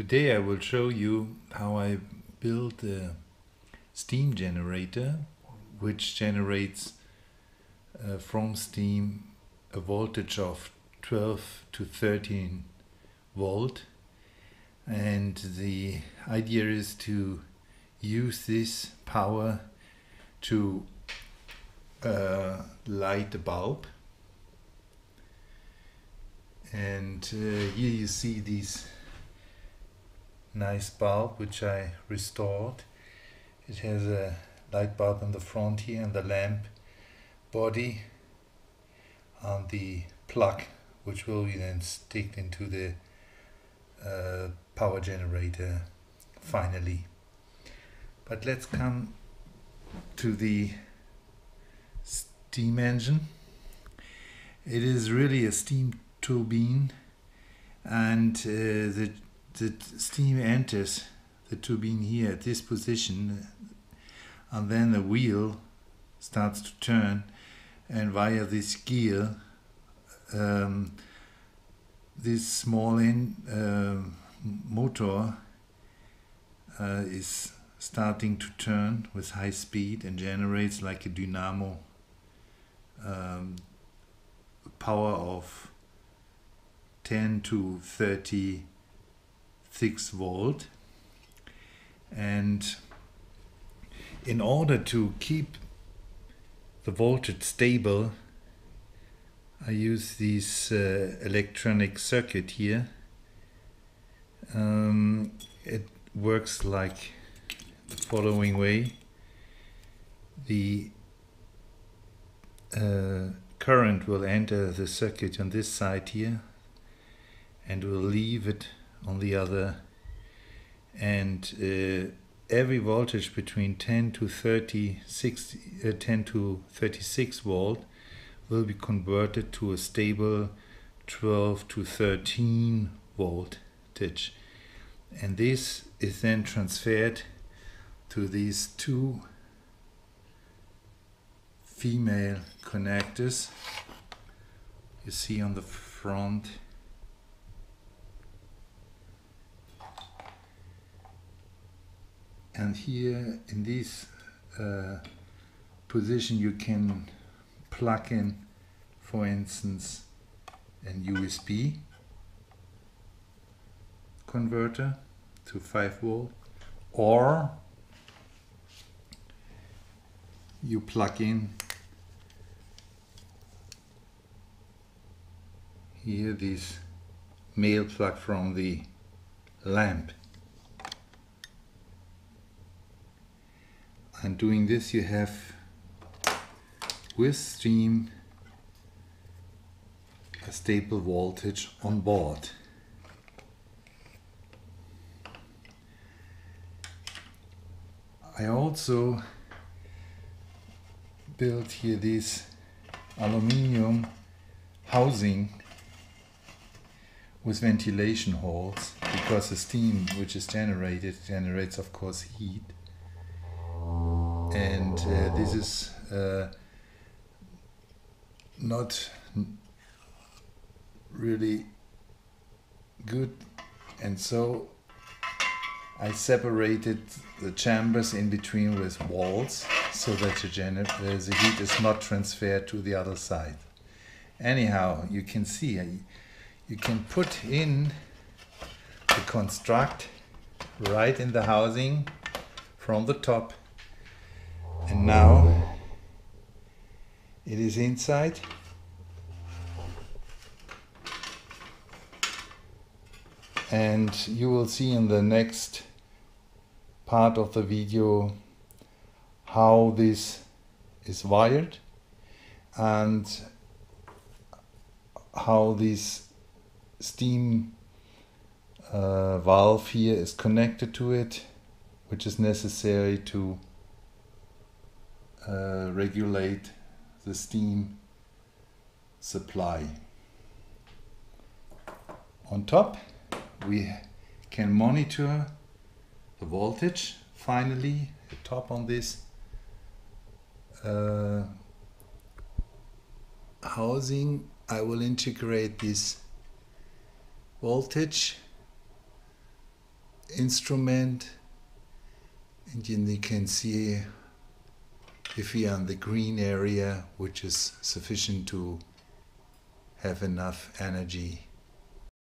Today I will show you how I build a steam generator which generates uh, from steam a voltage of 12 to 13 volt. And the idea is to use this power to uh, light a bulb. And uh, here you see these nice bulb which I restored. It has a light bulb in the front here and the lamp body on the plug which will be then sticked into the uh, power generator finally. But let's come to the steam engine. It is really a steam turbine and uh, the the steam enters the turbine here at this position and then the wheel starts to turn and via this gear um, this small in, uh, motor uh, is starting to turn with high speed and generates like a dynamo um, power of 10 to 30 6 volt. And in order to keep the voltage stable I use this uh, electronic circuit here. Um, it works like the following way. The uh, current will enter the circuit on this side here and will leave it on the other. And uh, every voltage between 10 to 36 uh, 10 to 36 volt will be converted to a stable 12 to 13 voltage and this is then transferred to these two female connectors. You see on the front and here in this uh, position you can plug in for instance an USB converter to 5 volt or you plug in here this male plug from the lamp and doing this you have with stream a stable voltage on board. I also built here this aluminium housing with ventilation holes because the steam which is generated generates of course heat and uh, this is uh, not really good and so I separated the chambers in between with walls so that the, uh, the heat is not transferred to the other side. Anyhow, you can see you can put in the construct right in the housing from the top and now it is inside. And you will see in the next part of the video how this is wired and how this steam uh, valve here is connected to it which is necessary to uh, regulate the steam supply. On top we can monitor the voltage finally the top on this uh, housing I will integrate this voltage instrument and you can see if we are in the green area which is sufficient to have enough energy